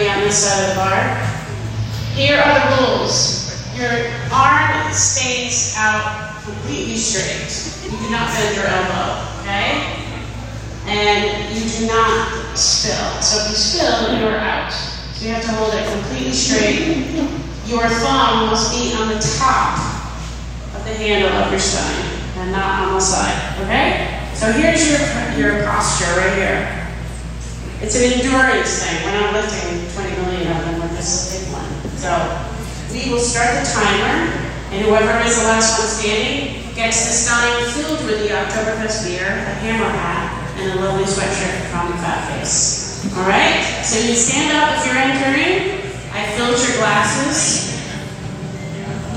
be on this side of the bar. Here are the rules. Your arm stays out completely straight. You do not bend your elbow, okay? And you do not spill. So if you spill, you're out. So you have to hold it completely straight. Your thumb must be on the top of the handle of your stein and not on the side, okay? So here's your, your posture right here. It's an endurance thing. We're not lifting 20 million of them with this big one. So we will start the timer, and whoever is the last one standing gets the stein filled with the Oktoberfest beer, a hammer hat, and a lovely sweatshirt from the Fat Face. All right? So you stand up if you're entering. I filled your glasses.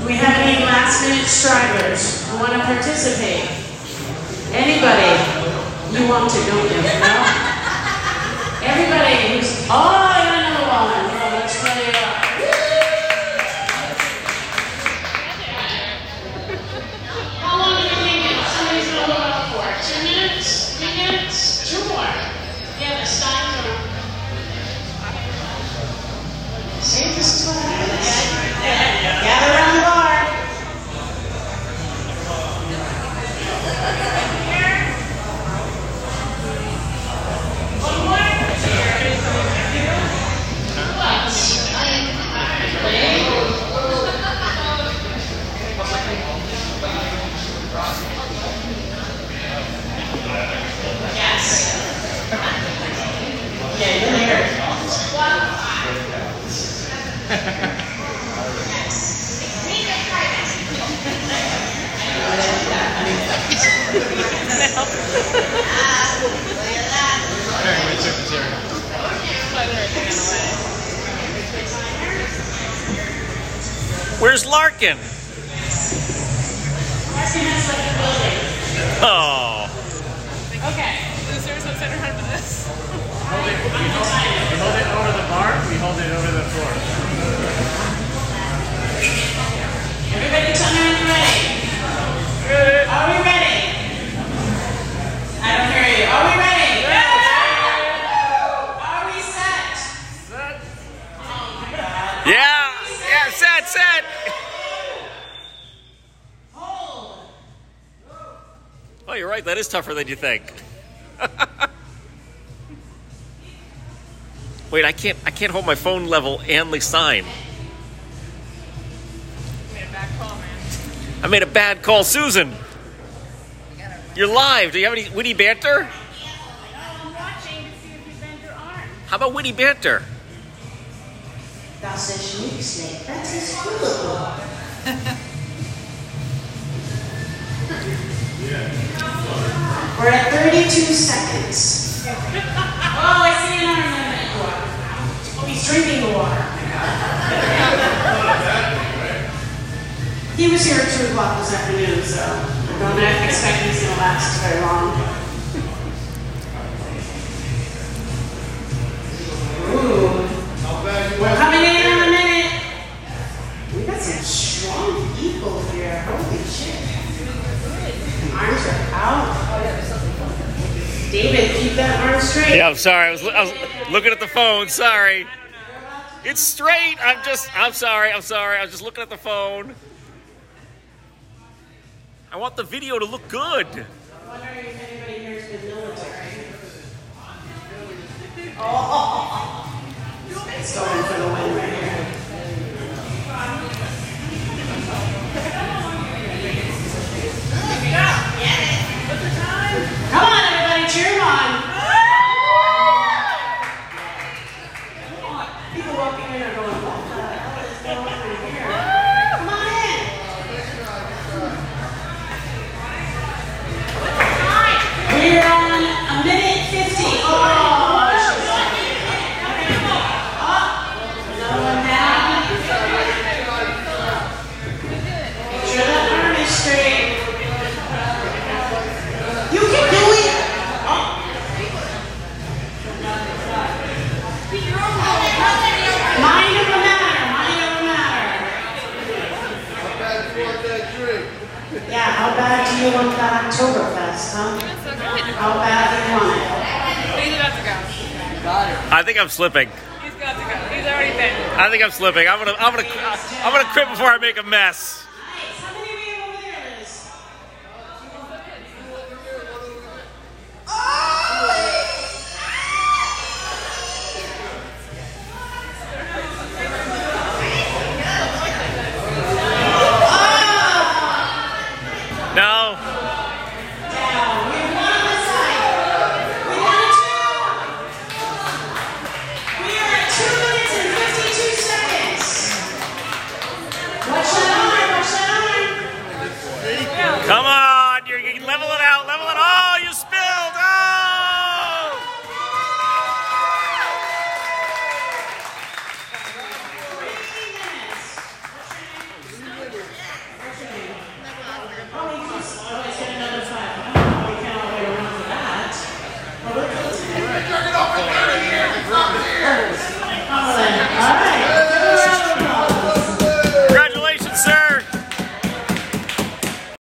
Do we have any last minute stragglers who want to participate? Anybody? You want to, don't you? No? Everybody who's, oh, I got another one. Oh, let's fill you up. How long do you think it- somebody's gonna hold up for? Two minutes? Three minutes? Two more. Yeah, the signs are. See, this is what happens. Gather around the bar. One more. Yes. Yeah, you're there. Where's Larkin? Marcy has like a building. Oh. Okay. Losers, let's enter for this. We hold it over the bar, we hold it over the floor. Everybody tell me when you're ready. Are we ready? I don't hear you. Are we ready? Are we set? Oh my God. Yeah. Yeah. Set. Set. Hold. Oh, you're right. That is tougher than you think. Wait, I can't. I can't hold my phone level and the stein. A call. I made a bad call, Susan. You're live. Do you have any witty banter? How about witty banter? Das ist nicht Das ist. We're at 32 seconds. Oh, I see another limit. Oh, he's drinking the water. He was here at 2 o'clock this afternoon, so I don't expect he's going to last very long. Yeah, I'm sorry. I was, I was looking at the phone. Sorry. It's straight. I'm just. I'm sorry. I'm sorry. I was just looking at the phone. I want the video to look good. I'm you want that Oktoberfest, huh? So good. How bad do you want it? He's about to go. I think I'm slipping. He's good. about to go. He's already been. I think I'm slipping. I'm gonna I'm gonna I'm gonna quit before I make a mess.